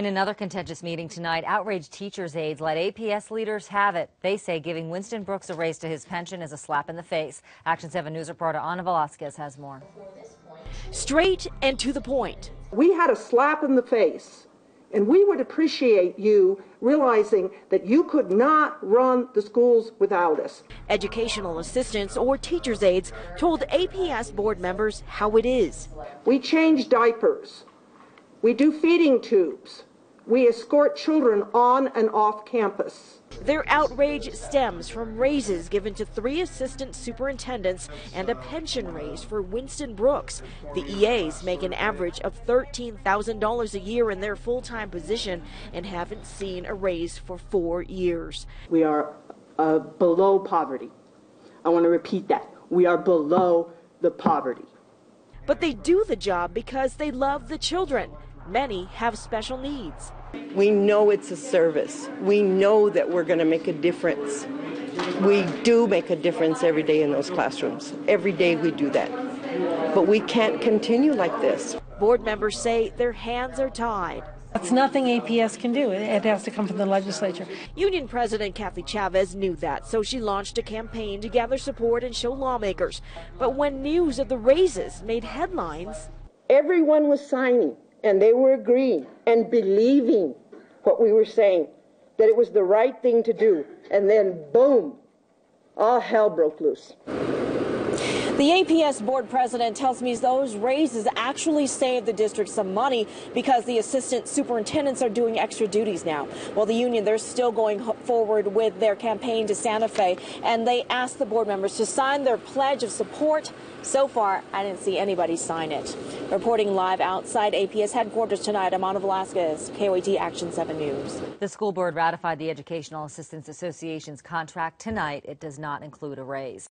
In another contentious meeting tonight, outraged teachers' aides let APS leaders have it. They say giving Winston Brooks a raise to his pension is a slap in the face. Action 7 News reporter Ana Velasquez has more. Straight and to the point. We had a slap in the face, and we would appreciate you realizing that you could not run the schools without us. Educational assistants or teachers' aides told APS board members how it is. We change diapers. We do feeding tubes. We escort children on and off campus. Their outrage stems from raises given to three assistant superintendents and a pension raise for Winston Brooks. The EAs make an average of $13,000 a year in their full time position and haven't seen a raise for four years. We are uh, below poverty. I want to repeat that. We are below the poverty. But they do the job because they love the children. Many have special needs. We know it's a service. We know that we're going to make a difference. We do make a difference every day in those classrooms. Every day we do that. But we can't continue like this. Board members say their hands are tied. It's nothing APS can do. It has to come from the legislature. Union President Kathy Chavez knew that, so she launched a campaign to gather support and show lawmakers. But when news of the raises made headlines, everyone was signing and they were agreeing and believing what we were saying, that it was the right thing to do. And then, boom, all hell broke loose. The APS board president tells me those raises actually save the district some money because the assistant superintendents are doing extra duties now. While the union, they're still going forward with their campaign to Santa Fe, and they asked the board members to sign their pledge of support. So far, I didn't see anybody sign it. Reporting live outside APS headquarters tonight, I'm Ana Velasquez, KOAT Action 7 News. The school board ratified the Educational Assistance Association's contract tonight. It does not include a raise.